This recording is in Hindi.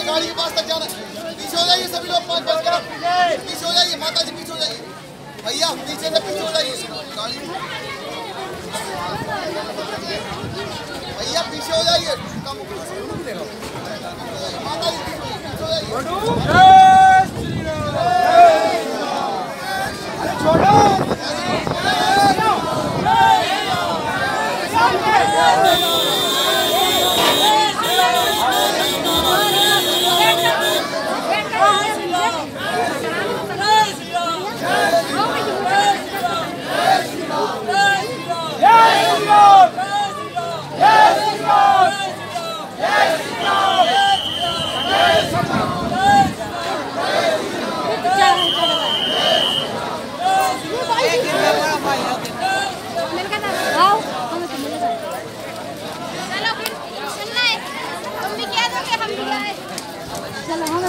जाइए, गाड़ी के पास तक जाना पीछे हो जाइए सभी लोग, पाँच पाँच कदम पीछे हो जाइए माता जी पीछे हो जाइए। भैया, पीछे से पीछे हो जाइए। गाड़ी। भैया, पीछे हो जाइए। माता जी पीछे हो छोड़ो ¿Qué